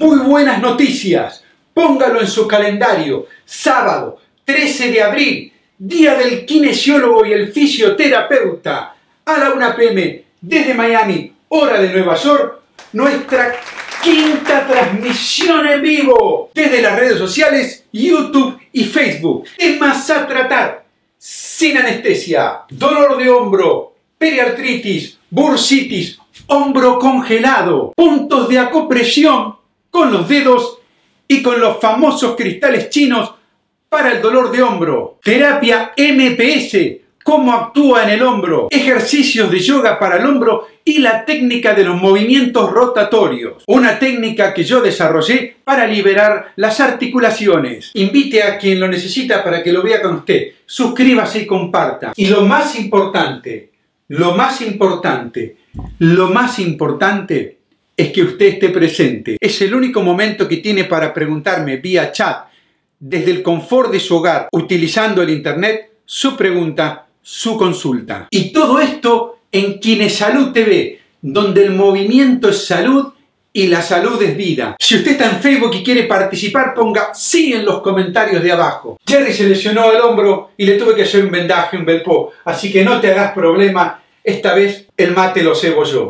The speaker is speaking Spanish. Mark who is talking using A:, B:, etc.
A: Muy buenas noticias. Póngalo en su calendario. Sábado 13 de abril, Día del Kinesiólogo y el Fisioterapeuta. A la 1 pm, desde Miami, hora de Nueva York, nuestra quinta transmisión en vivo. Desde las redes sociales, YouTube y Facebook. Temas a tratar. Sin anestesia. Dolor de hombro. Periartritis. Bursitis. Hombro congelado. Puntos de acopresión con los dedos y con los famosos cristales chinos para el dolor de hombro. Terapia MPS, cómo actúa en el hombro. Ejercicios de yoga para el hombro y la técnica de los movimientos rotatorios. Una técnica que yo desarrollé para liberar las articulaciones. Invite a quien lo necesita para que lo vea con usted. Suscríbase y comparta. Y lo más importante, lo más importante, lo más importante es que usted esté presente. Es el único momento que tiene para preguntarme vía chat, desde el confort de su hogar, utilizando el Internet, su pregunta, su consulta. Y todo esto en Kinesalud TV, donde el movimiento es salud y la salud es vida. Si usted está en Facebook y quiere participar, ponga sí en los comentarios de abajo. Jerry se lesionó el hombro y le tuve que hacer un vendaje, un belpo, así que no te hagas problema, esta vez el mate lo cebo yo.